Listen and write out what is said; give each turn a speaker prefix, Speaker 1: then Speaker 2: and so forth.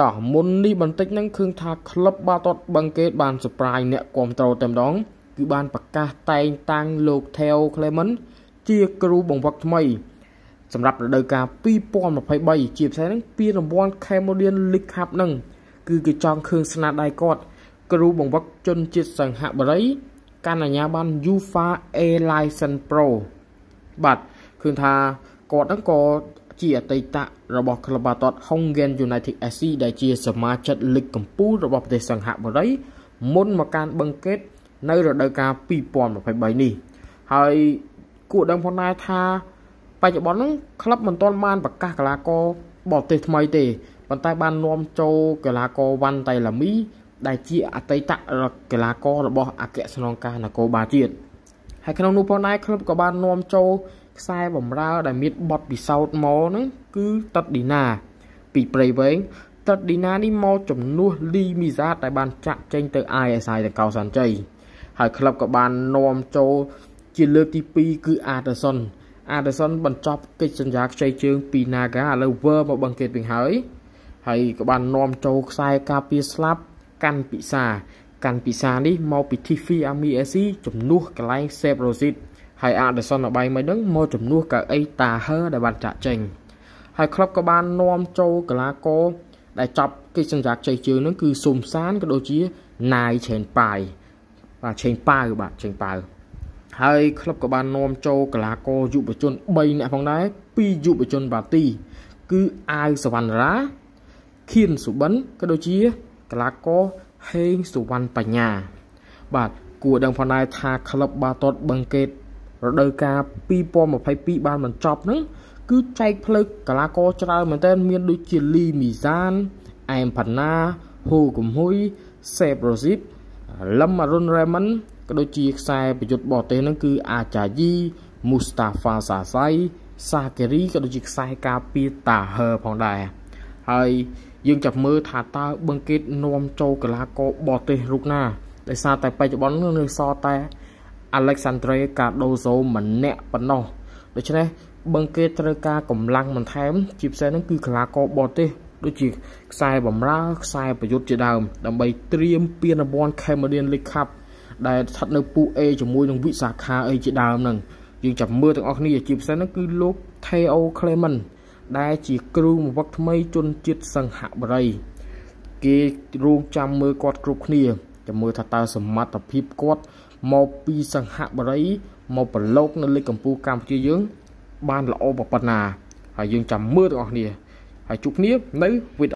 Speaker 1: តោះមុននេះបន្តិចហ្នឹងឃើញថាក្លឹបបាល់ទាត់បឹងកេតបាន surprise អ្នកគ្រប់ត្រូលតែម្ដងគឺបានប្រកាសតែងតាំងលោក Theo Clement ជាគ្រូបង្វឹកថ្មី សម្រាប់រដូវកាល2023ជាពិសេសហ្នឹងពីរង្វាន់ Cambodian League Cup ហ្នឹងគឺគេចង់ឃើញស្នាដៃគាត់គ្រូបង្វឹកជនជាតិសង្ហបុរីកាន់អាជ្ញាប័ណ្ណ UEFA A License Pro បាទឃើញថាគាត់ហ្នឹងក៏ ជាអតីតរបស់ក្លឹបបាល់ទាត់ Honggen United SC ដែលជាសមាជិកលីកកំពូលរបស់ប្រទេសសង្ហបុរីមុនមកកាន់បឹងកេត នៅរដូវកាល2023នេះហើយគួរដឹងផងដែរថាបច្ចុប្បន្នហ្នឹងក្លឹបមិនទាន់បានប្រកាសកីឡាករបរទេសថ្មីទេប៉ុន្តែបាននាំចូលកីឡាករវ៉ាន់តៃឡាមី ដែលជាអតីតកីឡាកររបស់អគ្គស្នងការនគរបាលជាតិហើយក្នុងនោះផងដែរក្លឹបក៏បាននាំចូល ខ្សែបំរើដែលមានបទពិសោធន៍មកហ្នឹងគឺតិតឌីណា ពីព្រៃវែងតិតឌីណានេះមកជំនួសលីមីសាតដែលបានចាក់ចេញទៅ ISI ទៅកៅសាន់ជ័យហើយក្លឹបក៏បាននាំចូលជាលើកទី2គឺ Anderson Anderson បញ្ចប់កិច្ចសន្យាខ្ចីជើងពី Naga ឥឡូវវើមកបង្កើតវិញហើយហើយក៏បាននាំចូលខ្សែការពារស្លាប់កាន់ពិសាកាន់ពិសានេះមកពី Tiffy Ami AC ជំនួសកន្លែង Save Rosit ហើយ Anderson អបាយមិនដឹងមកជំនួសកៅអី Taher ដែលបានចាក់ចេញហើយក្លឹបក៏បាននាំចូលកីឡាករដែលចាប់កិច្ចសន្យាខ្ចីជើងហ្នឹងគឺស៊ុំសានក៏ដូចជាណាយឆេនប៉ាយបាទឆេងប៉ាវបាទឆេងប៉ាវហើយក្លឹបក៏បាននាំចូលកីឡាករយុវជន3នាក់ផងដែរពីយុវជនបាទី គឺអាវសវណ្ណរាខៀនសុបិនក៏ដូចជាកីឡាករហេងសុវណ្ណបញ្ញា បាទគួរដឹងផងដែរថាក្លឹបបាទាត់បឹងកេត រដូវកាល2022បានបញ្ចប់ហ្នឹងគឺចែកផ្លូវកីឡាករច្រើនមែនទែនមានដូចជាលីមីសានអែមផាណាហ៊ូកំហ៊ុយសេបរ៉ូស៊ីបលឹមអរុនរ៉េម៉ាន់ក៏ដូចជាខ្សែប្រយុទ្ធបរទេសហ្នឹងគឺអាចាយីមូស្តាហ្វាសាសៃសាកេរីក៏ដូចជាខ្សែការពារតាហឺផងដែរហើយយើងចាប់មើលថាតើបឹងកេតនាំចូលកីឡាករបរទេសរូបណាដោយសារតែបច្ចុប្បន្ននៅសល់តែ Alexandre Cardozo ម្នាក់ប៉ុណ្ណោះដូច្នេះបឹងគេត្រូវការកម្លាំងបន្ថែម ជាពិសេសហ្នឹងគឺកីឡាករបរទេសដូចជាខ្សែបំរើខ្សែប្រយុទ្ធជាដើម ដើម្បីត្រៀមពានរង្វាន់ Cameroon League Cup ដែលស្ថិតនៅពូ A ជាមួយនឹងវិសាខាអីជាដើមហ្នឹងយើងចាំមើលទាំងអស់គ្នាជាពិសេសហ្នឹងគឺលោក Theo Clement ដែលជាគ្រូបង្វឹកថ្មីជនជាតិសង្ហបុរីគេរងចាំមើលគាត់គ្រប់គ្នាចាំមើលថាតើសមត្ថភាពគាត់ មកពីសង្ហបុរីមកប្រឡូកនៅលេខកម្ពុជាកម្ពុជាយើង បានល្អប៉ុណ្ណាហើយយើងចាំមើលទាំងអស់គ្នាហើយជួបគ្នានៅវីដេអូ